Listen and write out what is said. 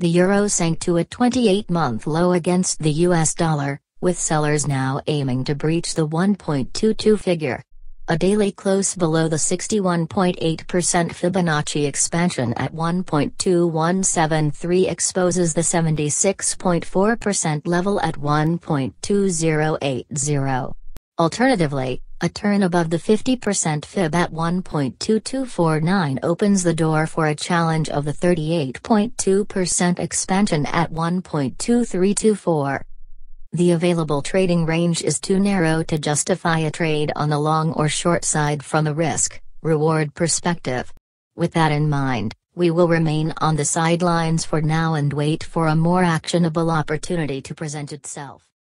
The euro sank to a 28 month low against the US dollar, with sellers now aiming to breach the 1.22 figure. A daily close below the 61.8% Fibonacci expansion at 1.2173 exposes the 76.4% level at 1.2080. Alternatively, a turn above the 50% fib at 1.2249 opens the door for a challenge of the 38.2% expansion at 1.2324. The available trading range is too narrow to justify a trade on the long or short side from a risk reward perspective. With that in mind, we will remain on the sidelines for now and wait for a more actionable opportunity to present itself.